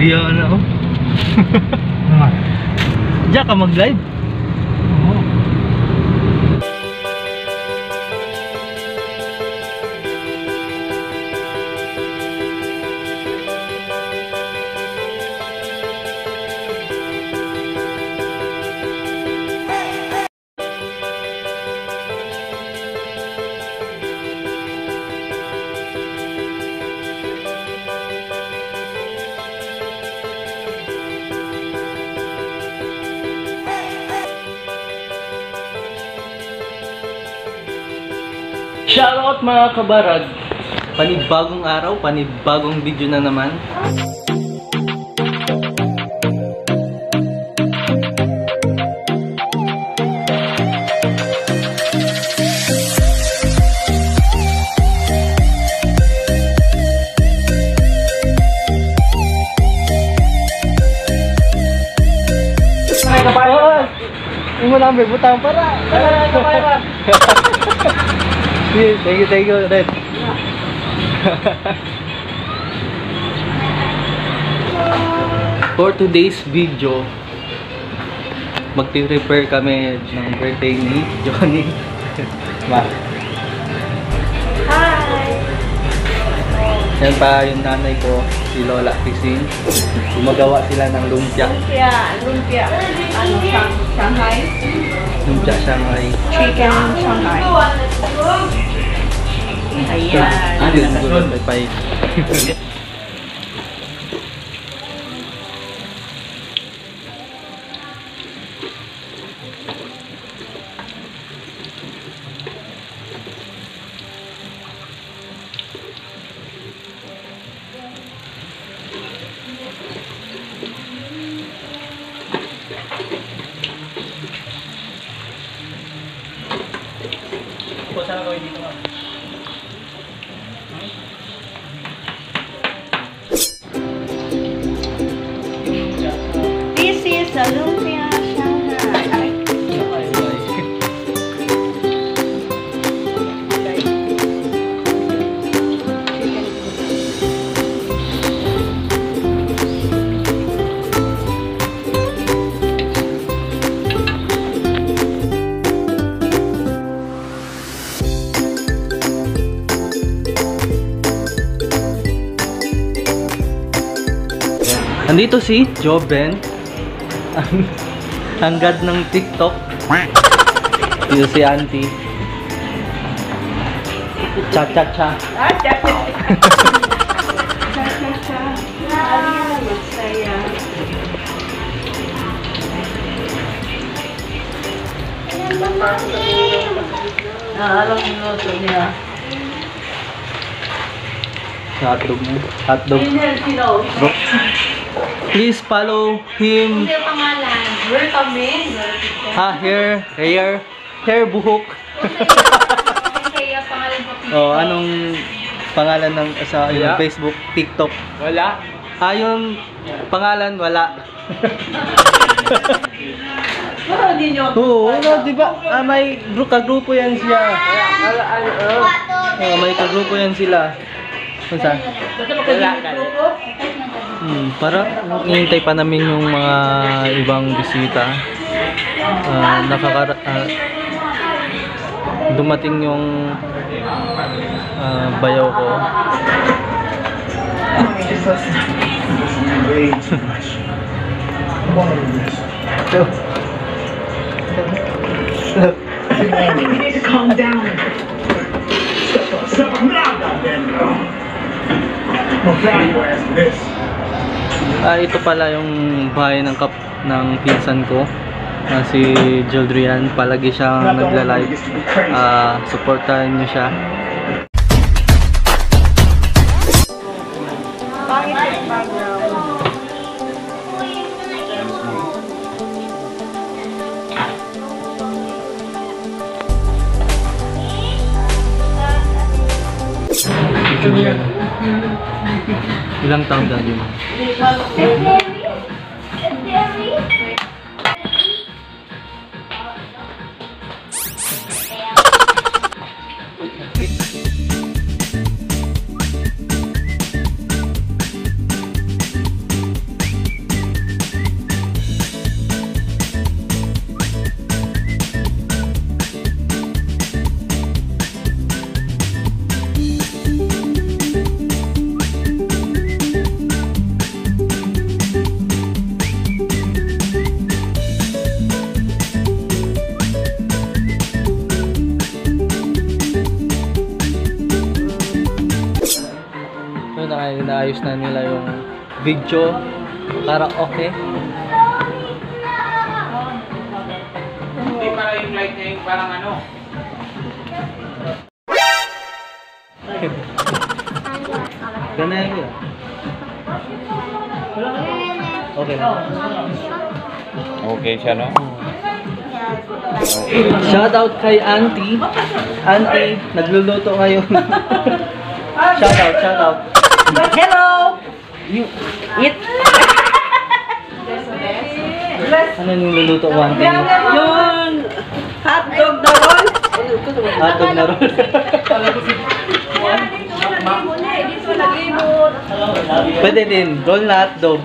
Riyan na oh. Diyan ka mag-live? Shoutout mga kabarag! Panibagong araw, panibagong video na naman. Ay, kapayo. Yung mo number, butang para! Ay, kapayo Thank you, thank you, Red. For today's video, magti-prepare kami ng birthday ni Johnny. Ma. Hi! Yan pa yung nanay ko, si Lola Christine. Gumagawa sila ng lumpia. Lumpia, lumpia. Ano, Shang Shanghai? Lumpia Shanghai. Chicken Shanghai. Ayan. Ano yung gulay may pay. Kung দিতে পারব Nandito si Joben. Ang hanggad ng TikTok. Dito si Auntie. Cha cha cha. Ah, cha cha cha. Cha cha cha. Ayan, masaya. Alam mo luto niya. Hotdog mo. Hotdog. Bro. Please follow him. Hindi pangalan. Where kami? Ha, hair, hair, buhok. Kaya pangalan ko Oh, anong pangalan ng sa yung Yeah. Facebook, TikTok? Wala. Ah, yung pangalan wala. Parang hindi nyo. Oo, ano, di ba? Ah, may group, kagrupo yan siya. Wala, ano, oh. Oh, may kagrupo yan sila. Kung saan? Wala ka. Hmm, para hinihintay pa namin yung mga ibang bisita. Ah, nakakara ah, dumating yung ah, bayaw ko. You need to calm down. Stop nada dentro. Magkano as this? Ah, ito pala yung bahay ng kap ng pinsan ko. na si Jildrian, palagi siyang nagla-live. Ah, supportahan niyo siya. Yung background. Ilang taon dati mo? Inaayos na nila yung video para okay. Hindi para yung light niya yung parang ano. Ganahin ko. Okay na. Okay siya, no? Shout out kay Auntie. Auntie, nagluluto ngayon. shout out, shout out. Hello! You, Eat! ano yung luluto mo, Auntie? Yun! Hotdog na roll! Hotdog na roll. Pwede din, roll na hotdog.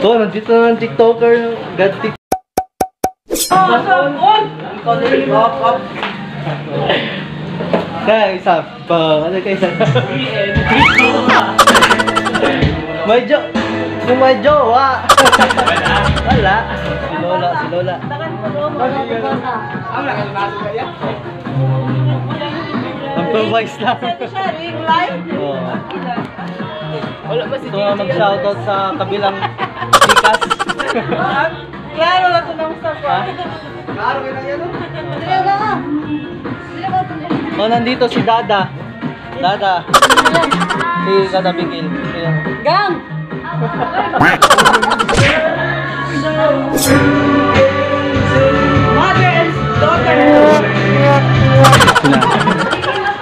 Oh, nandito na ng TikToker. God tik. Oh, sabon! Yung up, up. Kaya isa pa. Ano kaya isa? may jo. Kung may jowa. Wala. Si Lola, si Lola. Ang. Improvise lang. Oo. Wala ba si So, mag-shoutout sa kabilang chikas. Klaro na ito ng. Dili ba ito? Oh, nandito si Dada. Dada. Si Dada Bigil. Gang! Mother and daughter.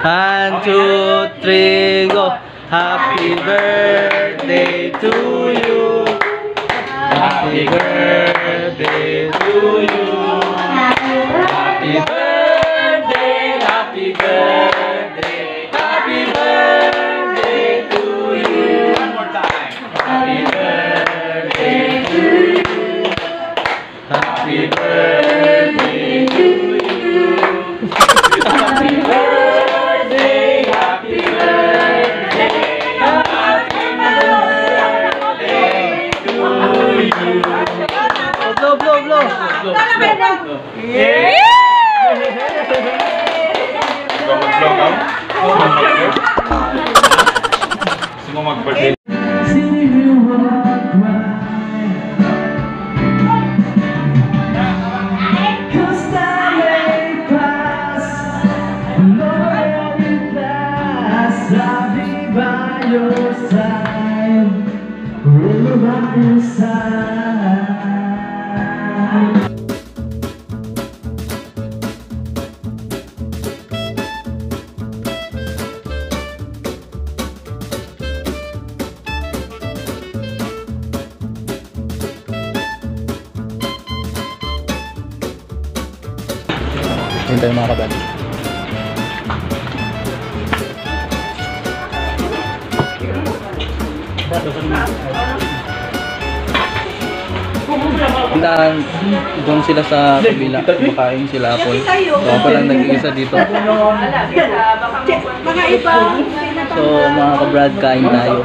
One, two, three, go. Happy birthday to you. Happy birthday birthday to you. Blow, blow, blow. Ikaw Gusto mo mag-birthday? Yun tayo mga kabali. Tindahan, doon sila sa kabila, kumakain sila po. So lang nag-iisa dito. So mga kabrad, kain tayo.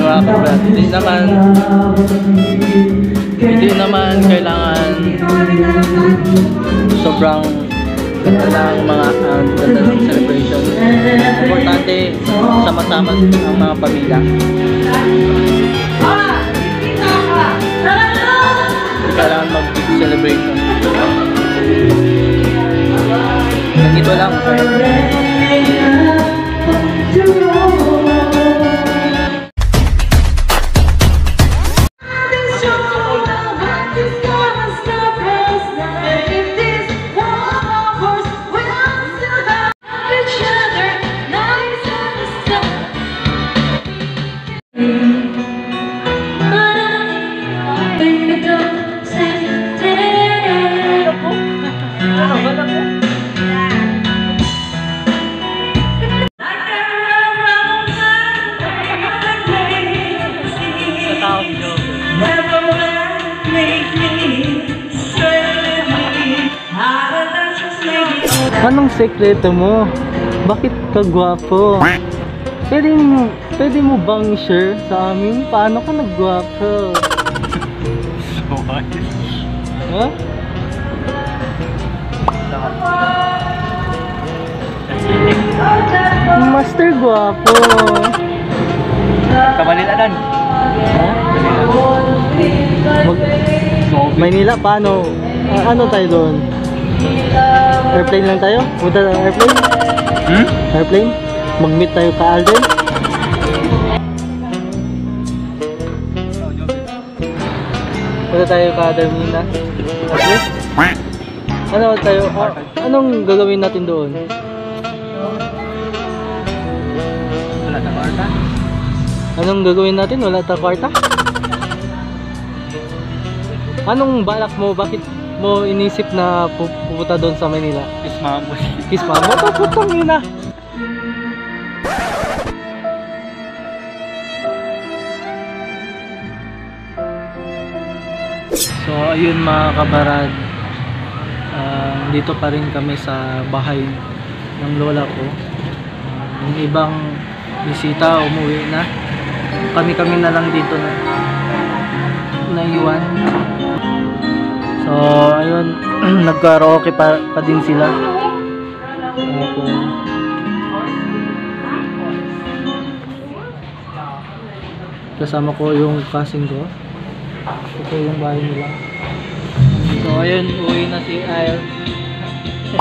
Mga kabrad, hindi naman hindi naman kailangan sobrang ganda ng mga uh, ganda ng celebration. Importante sama-sama ang mga pamilya. Kailangan mag-big celebration. Ganito lang. Sekreto mo? Bakit ka gwapo? Pwede mo, pwede mo bang share sa amin? Paano ka nagwapo? Ha? Master gwapo. Kamalilanan. Ha? Mag Maynila, paano? Ah, ano tayo doon? Airplane lang tayo? Punta ng airplane? Hmm? Airplane? Mag-meet tayo ka Alden? Punta tayo ka Darmina? Okay? Ano tayo? ah, anong gagawin natin doon? Wala na kwarta. Anong gagawin natin? Wala ta kwarta? Anong balak mo? Bakit mo inisip na pu- pupunta doon sa Manila? Is mamos. Kiss mama mo, putang ina. So ayun mga kabarad Ah, Dito pa rin kami sa bahay ng lola ko Ah, Yung ibang bisita umuwi na Kami-kami na lang dito na naiwan So ayun Nagkaraoke pa, pa din sila Opo. Kasama ko yung cousin ko. Ito yung bahay nila. So ayun, uwi na si Ayl.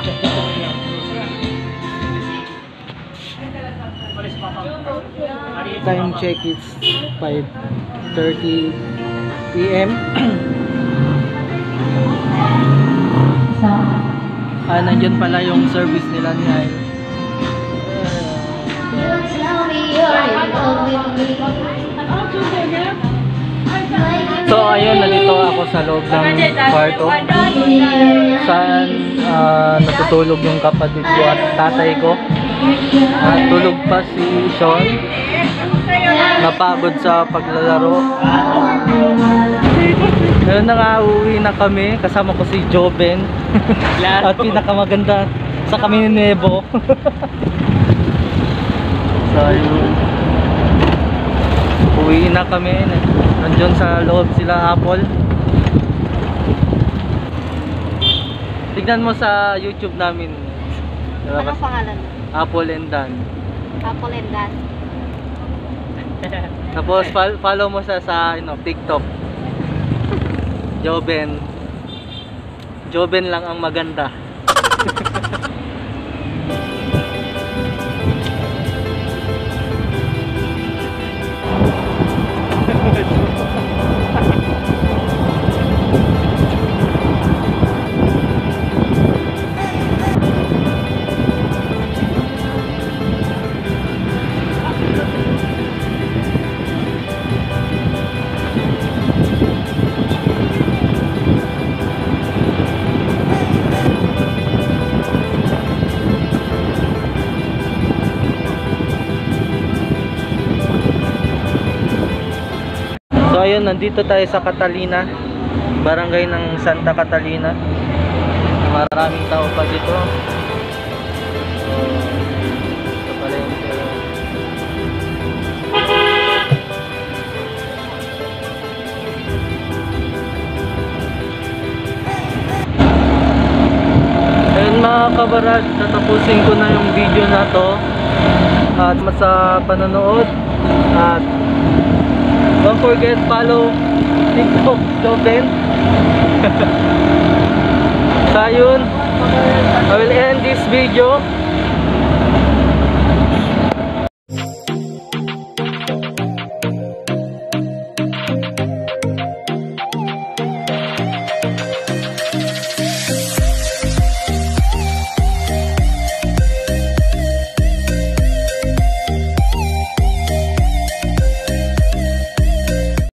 Time check it's 5.30 p.m. ah, nandyan pala yung service nila ni Ayl. So ayun, nandito ako sa loob ng kwarto saan ah, natutulog yung kapatid ko at tatay ko. At tulog pa si Sean. Napagod sa paglalaro. Ngayon na nga uuwi na kami. Kasama ko si Joben. at pinakamaganda sa kami ni Nebo. so. Uwi na kami. Nandiyon sa loob sila Apple. Tignan mo sa YouTube namin. Anong pangalan? Apple and Dan. Apple and Dan. Tapos fol- follow mo sa sa ano, TikTok. Joben. Joben lang ang maganda. nandito tayo sa Catalina. Barangay ng Santa Catalina. Maraming tao pa dito. Ito mga kabarad, tatapusin ko na yung video na to. At sa panonood. At Don't forget follow TikTok Joven. so yun, I will end this video